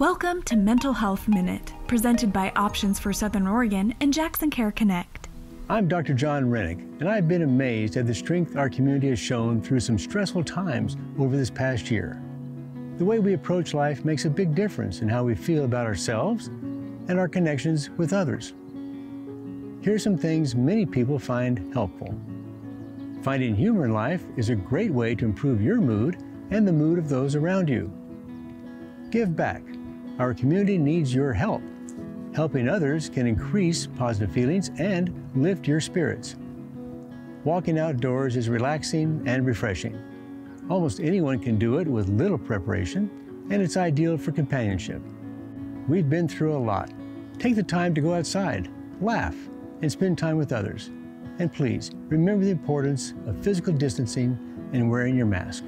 Welcome to Mental Health Minute, presented by Options for Southern Oregon and Jackson Care Connect. I'm Dr. John Rennick, and I've been amazed at the strength our community has shown through some stressful times over this past year. The way we approach life makes a big difference in how we feel about ourselves and our connections with others. Here are some things many people find helpful. Finding humor in life is a great way to improve your mood and the mood of those around you. Give back. Our community needs your help. Helping others can increase positive feelings and lift your spirits. Walking outdoors is relaxing and refreshing. Almost anyone can do it with little preparation, and it's ideal for companionship. We've been through a lot. Take the time to go outside, laugh, and spend time with others. And please remember the importance of physical distancing and wearing your mask.